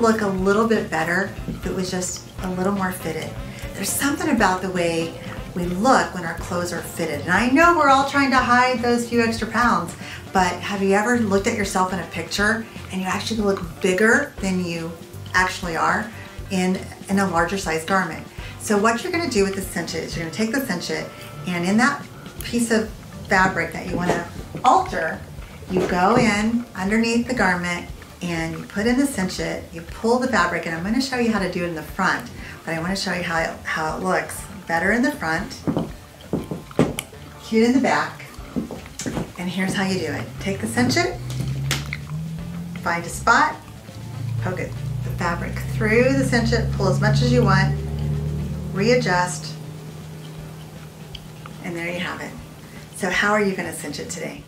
look a little bit better if it was just a little more fitted? There's something about the way we look when our clothes are fitted. And I know we're all trying to hide those few extra pounds, but have you ever looked at yourself in a picture and you actually look bigger than you actually are in, in a larger size garment? So what you're gonna do with the Cinch It is you're gonna take the Cinch It and in that piece of fabric that you wanna alter, you go in underneath the garment and you put in the cinch it, you pull the fabric, and I'm gonna show you how to do it in the front, but I wanna show you how it, how it looks. Better in the front, cute in the back, and here's how you do it. Take the Cinch It, find a spot, poke it, the fabric through the Cinch It, pull as much as you want, readjust, and there you have it. So how are you gonna cinch it today?